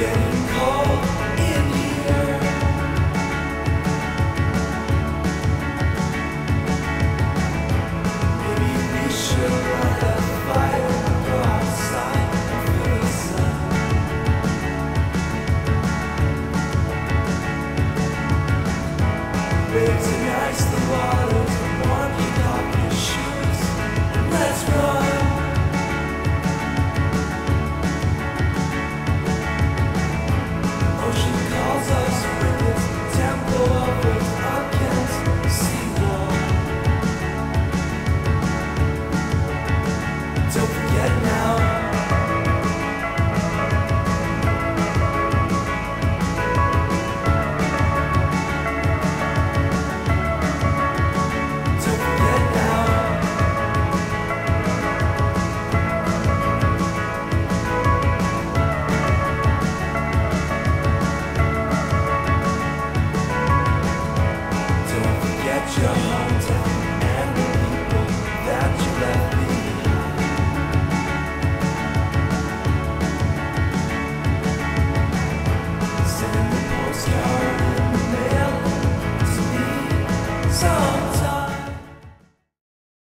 眼眶。